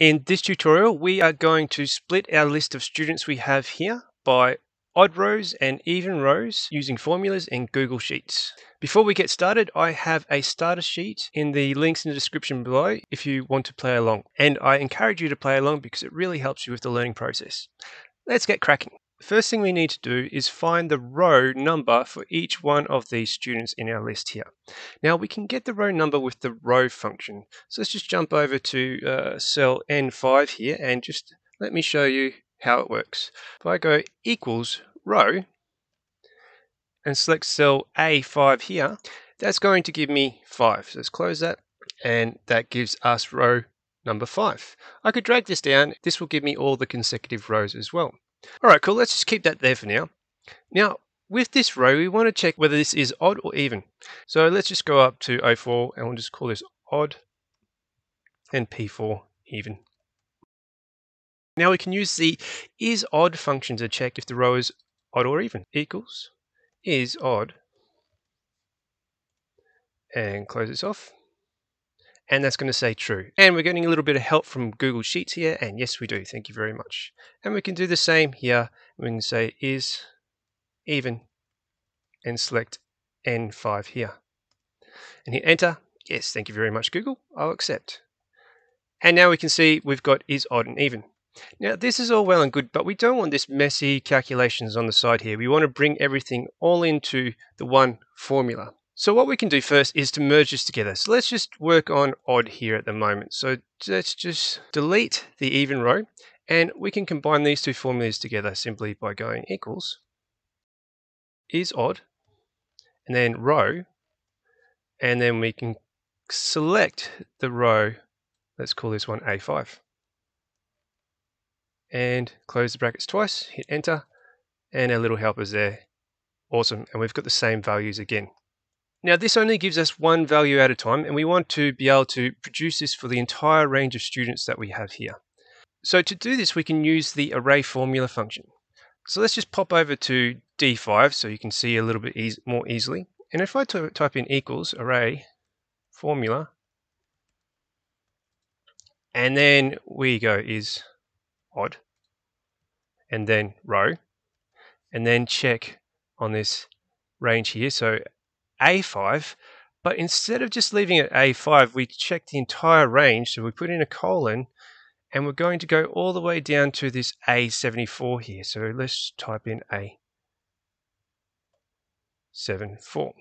In this tutorial, we are going to split our list of students we have here by odd rows and even rows using formulas in Google Sheets. Before we get started, I have a starter sheet in the links in the description below if you want to play along. And I encourage you to play along because it really helps you with the learning process. Let's get cracking. First thing we need to do is find the row number for each one of these students in our list here. Now we can get the row number with the row function. So let's just jump over to uh, cell N5 here and just let me show you how it works. If I go equals row and select cell A5 here, that's going to give me 5. So let's close that and that gives us row number 5. I could drag this down. This will give me all the consecutive rows as well. All right, cool. Let's just keep that there for now. Now, with this row, we want to check whether this is odd or even. So let's just go up to O4 and we'll just call this odd and P4 even. Now we can use the is odd function to check if the row is odd or even. Equals is odd and close this off and that's going to say true. And we're getting a little bit of help from Google Sheets here, and yes, we do. Thank you very much. And we can do the same here. We can say is even and select N5 here. And hit enter. Yes, thank you very much, Google. I'll accept. And now we can see we've got is odd and even. Now, this is all well and good, but we don't want this messy calculations on the side here. We want to bring everything all into the one formula. So what we can do first is to merge this together. So let's just work on odd here at the moment. So let's just delete the even row and we can combine these two formulas together simply by going equals is odd and then row and then we can select the row let's call this one A5 and close the brackets twice hit enter and our little helpers there awesome and we've got the same values again now this only gives us one value at a time and we want to be able to produce this for the entire range of students that we have here. So to do this we can use the array formula function. So let's just pop over to D5 so you can see a little bit e more easily. And if I type in equals array formula and then we go is odd and then row and then check on this range here. So a5, but instead of just leaving it A5, we check the entire range. So we put in a colon and we're going to go all the way down to this A74 here. So let's type in A74.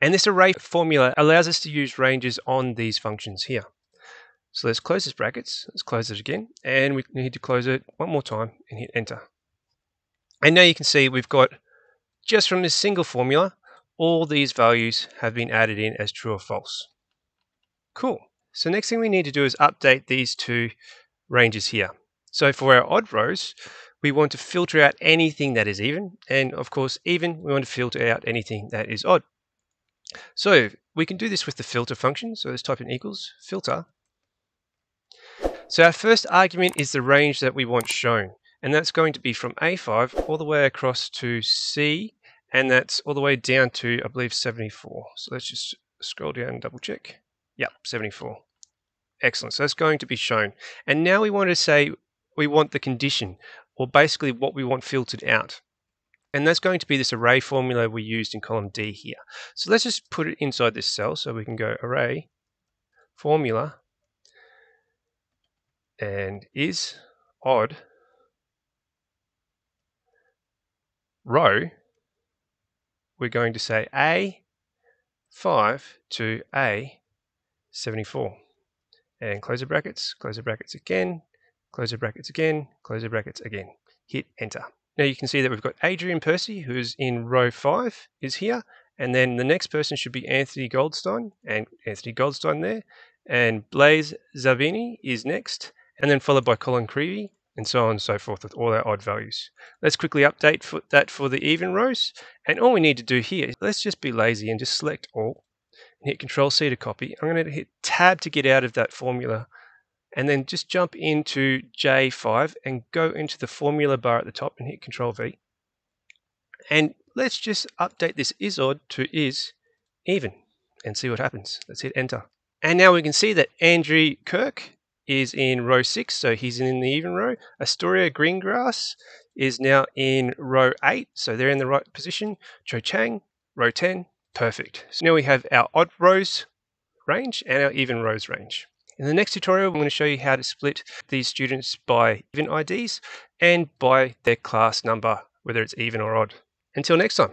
And this array formula allows us to use ranges on these functions here. So let's close this brackets, let's close it again, and we need to close it one more time and hit enter. And now you can see we've got, just from this single formula, all these values have been added in as true or false. Cool. So next thing we need to do is update these two ranges here. So for our odd rows, we want to filter out anything that is even, and of course even, we want to filter out anything that is odd. So we can do this with the filter function. So let's type in equals filter. So our first argument is the range that we want shown, and that's going to be from A5 all the way across to C and that's all the way down to I believe 74 so let's just scroll down and double check. Yep 74 excellent. So that's going to be shown. And now we want to say we want the condition or basically what we want filtered out. And that's going to be this array formula we used in column D here. So let's just put it inside this cell so we can go array formula and is odd row we're going to say A5 to A74. And close the brackets, close the brackets again, close the brackets again, close the brackets again. Hit enter. Now you can see that we've got Adrian Pucey, who's in row 5, is here. And then the next person should be Anthony Goldstein, and Anthony Goldstein there. And Blaise Zabini is next, and then followed by Colin Creevey, and so on and so forth with all our odd values. Let's quickly update for that for the even rows. And all we need to do here is let's just be lazy and just select all and hit Control C to copy. I'm going to hit Tab to get out of that formula and then just jump into J5 and go into the formula bar at the top and hit Control V. And let's just update this is odd to is even and see what happens. Let's hit enter. And now we can see that Andrew Kirk is in row 6, so he's in the even row. Astoria Greengrass is now in row 8, so they're in the right position. Cho Chang, row 10, perfect. So now we have our odd rows range and our even rows range. In the next tutorial, I'm going to show you how to split these students by even IDs and by their class number, whether it's even or odd. Until next time.